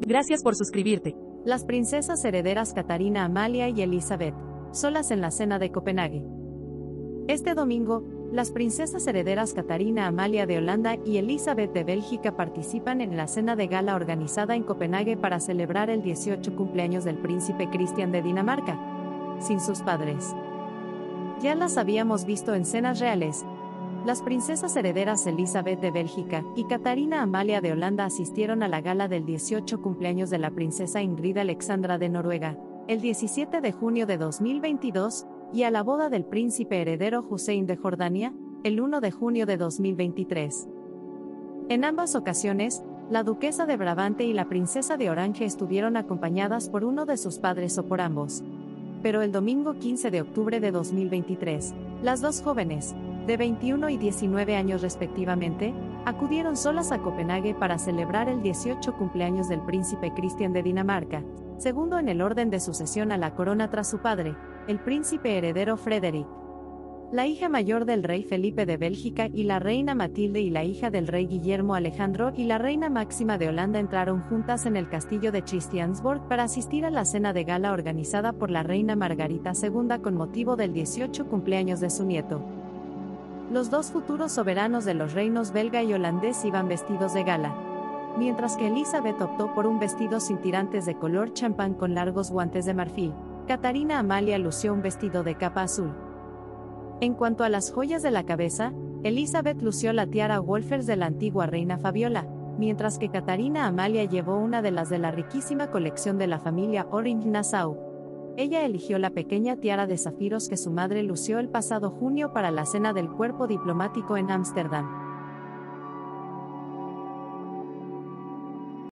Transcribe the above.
Gracias por suscribirte. Las princesas herederas Catarina Amalia y Elizabeth, solas en la cena de Copenhague. Este domingo, las princesas herederas Catarina Amalia de Holanda y Elizabeth de Bélgica participan en la cena de gala organizada en Copenhague para celebrar el 18 cumpleaños del príncipe Christian de Dinamarca, sin sus padres. Ya las habíamos visto en cenas reales, las princesas herederas Elizabeth de Bélgica y Catarina Amalia de Holanda asistieron a la gala del 18 cumpleaños de la princesa Ingrid Alexandra de Noruega, el 17 de junio de 2022, y a la boda del príncipe heredero Hussein de Jordania, el 1 de junio de 2023. En ambas ocasiones, la duquesa de Brabante y la princesa de Orange estuvieron acompañadas por uno de sus padres o por ambos. Pero el domingo 15 de octubre de 2023, las dos jóvenes, de 21 y 19 años respectivamente, acudieron solas a Copenhague para celebrar el 18 cumpleaños del príncipe Christian de Dinamarca, segundo en el orden de sucesión a la corona tras su padre, el príncipe heredero Frederick. La hija mayor del rey Felipe de Bélgica y la reina Matilde y la hija del rey Guillermo Alejandro y la reina Máxima de Holanda entraron juntas en el castillo de Christiansborg para asistir a la cena de gala organizada por la reina Margarita II con motivo del 18 cumpleaños de su nieto. Los dos futuros soberanos de los reinos belga y holandés iban vestidos de gala. Mientras que Elizabeth optó por un vestido sin tirantes de color champán con largos guantes de marfil, Catarina Amalia lució un vestido de capa azul. En cuanto a las joyas de la cabeza, Elizabeth lució la tiara Wolfers de la antigua reina Fabiola, mientras que Catarina Amalia llevó una de las de la riquísima colección de la familia Orange-Nassau. Ella eligió la pequeña tiara de zafiros que su madre lució el pasado junio para la cena del cuerpo diplomático en Ámsterdam.